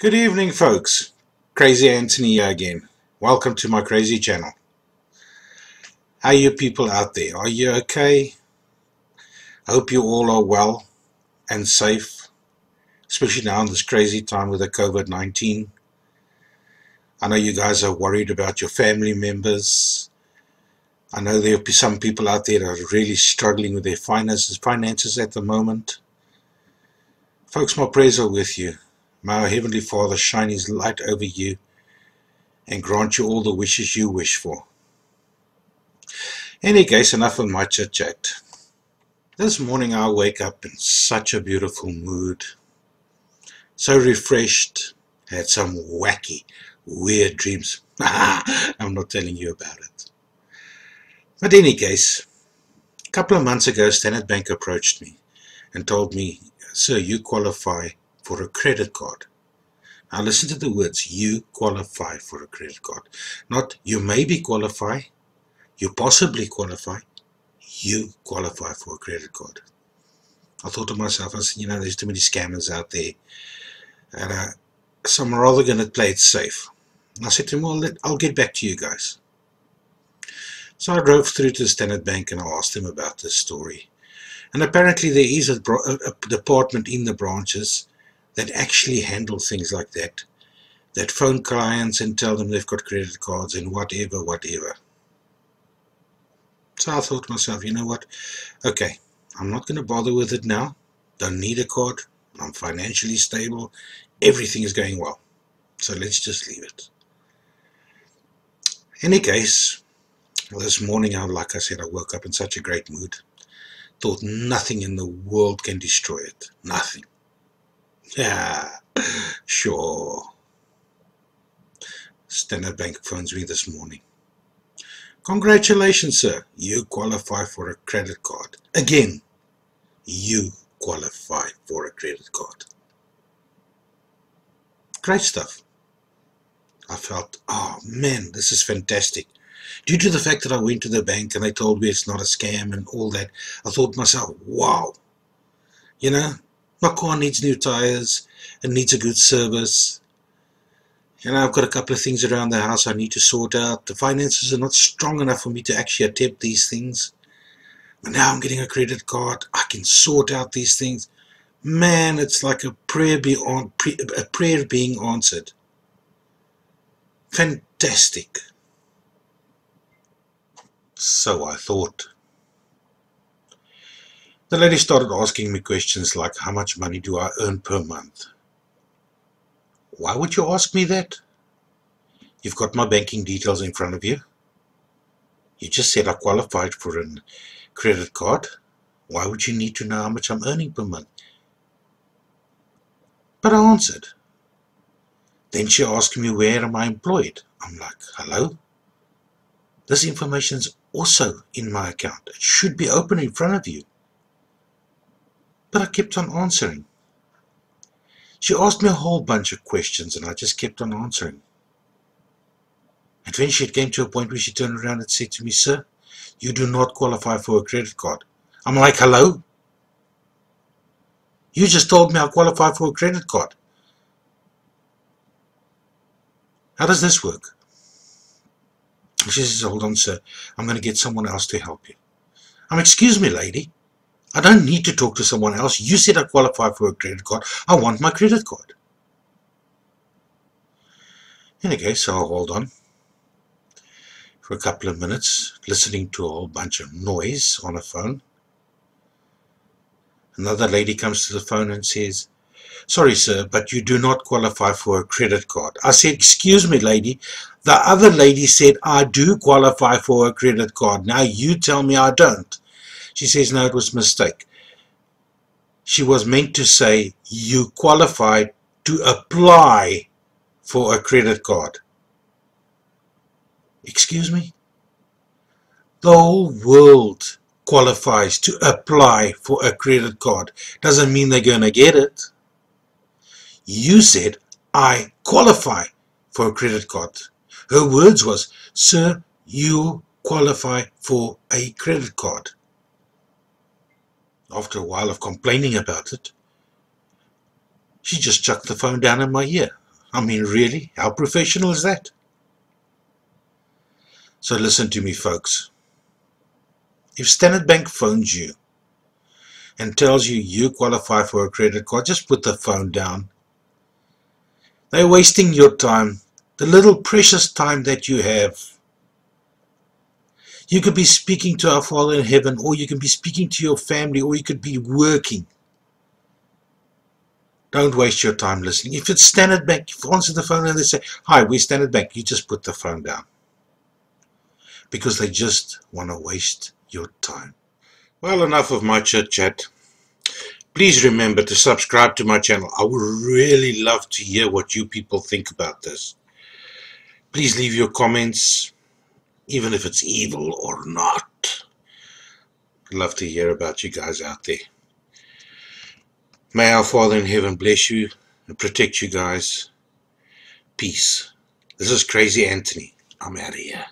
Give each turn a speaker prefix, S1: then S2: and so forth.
S1: Good evening, folks. Crazy Antony here again. Welcome to my crazy channel. How are you people out there? Are you okay? I hope you all are well and safe, especially now in this crazy time with the COVID-19. I know you guys are worried about your family members. I know there will be some people out there that are really struggling with their finances, finances at the moment. Folks, my prayers are with you. May our Heavenly Father shine His light over you and grant you all the wishes you wish for. Any case, enough of my chit chat. This morning I wake up in such a beautiful mood. So refreshed, had some wacky, weird dreams. I'm not telling you about it. But any case, a couple of months ago Standard Bank approached me and told me, Sir, you qualify for a credit card. Now listen to the words, you qualify for a credit card. Not you maybe qualify, you possibly qualify, you qualify for a credit card. I thought to myself, I said, you know, there's too many scammers out there. And uh, so I'm rather going to play it safe. And I said to him, well, let, I'll get back to you guys. So I drove through to the Standard Bank and I asked them about this story. And apparently there is a, a, department in the branches that actually handle things like that, that phone clients and tell them they've got credit cards and whatever, whatever. So I thought to myself, you know what, okay, I'm not going to bother with it now, don't need a card, I'm financially stable, everything is going well, so let's just leave it. Any case, this morning, I, like I said, I woke up in such a great mood. Thought nothing in the world can destroy it. Nothing. Yeah, sure. Standard Bank phones me this morning. Congratulations, sir. You qualify for a credit card. Again, you qualify for a credit card. Great stuff. I felt, oh man, this is fantastic. Due to the fact that I went to the bank and they told me it's not a scam and all that, I thought to myself, wow. You know, my car needs new tires, and needs a good service. Know, I've got a couple of things around the house I need to sort out. The finances are not strong enough for me to actually attempt these things. But now I'm getting a credit card. I can sort out these things. Man, it's like a prayer, beyond, a prayer being answered. Fantastic. So I thought. The lady started asking me questions like how much money do I earn per month? Why would you ask me that? You've got my banking details in front of you. You just said I qualified for a credit card. Why would you need to know how much I'm earning per month? But I answered. Then she asked me where am I employed. I'm like, hello? This information is also in my account. It should be open in front of you. But I kept on answering. She asked me a whole bunch of questions and I just kept on answering. And when she came to a point where she turned around and said to me, Sir, you do not qualify for a credit card. I'm like, hello? You just told me I qualify for a credit card. How does this work? She says, hold on, sir. I'm going to get someone else to help you. I'm, excuse me, lady. I don't need to talk to someone else. You said I qualify for a credit card. I want my credit card. Anyway, so I'll hold on for a couple of minutes, listening to a whole bunch of noise on a phone. Another lady comes to the phone and says, Sorry, sir, but you do not qualify for a credit card. I said, Excuse me, lady. The other lady said, I do qualify for a credit card. Now you tell me I don't. She says, no, it was a mistake. She was meant to say, you qualify to apply for a credit card. Excuse me? The whole world qualifies to apply for a credit card. Doesn't mean they're going to get it. You said, I qualify for a credit card. Her words was, Sir, you qualify for a credit card after a while of complaining about it, she just chucked the phone down in my ear. I mean, really? How professional is that? So listen to me, folks. If Standard Bank phones you and tells you you qualify for a credit card, just put the phone down. They're wasting your time, the little precious time that you have. You could be speaking to our Father in heaven, or you can be speaking to your family, or you could be working. Don't waste your time listening. If it's Standard Bank, if you answer the phone and they say, Hi, we're Standard Bank, you just put the phone down. Because they just want to waste your time. Well, enough of my chit chat. Please remember to subscribe to my channel. I would really love to hear what you people think about this. Please leave your comments, even if it's evil or not. Love to hear about you guys out there. May our Father in heaven bless you and protect you guys. Peace. This is Crazy Antony. I'm out of here.